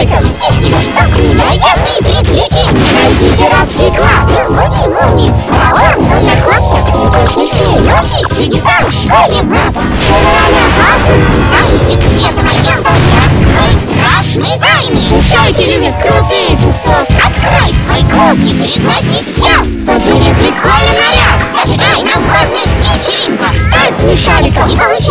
кроликов, здесь тебе штук невероятные приключения. Найди пиратский клад, разбуди муни, балан, ну и хлопчик с цветочной феей. Научись чудесам в школе мапа. Феномен опасности, там секреты агентов и открой страшные тайны. Шушарики любят крутые тусовки. Открой свой клуб и пригласи всех, кто будет прикольный наряд. Зажигай на водных птичьей, подстать смешариком и получи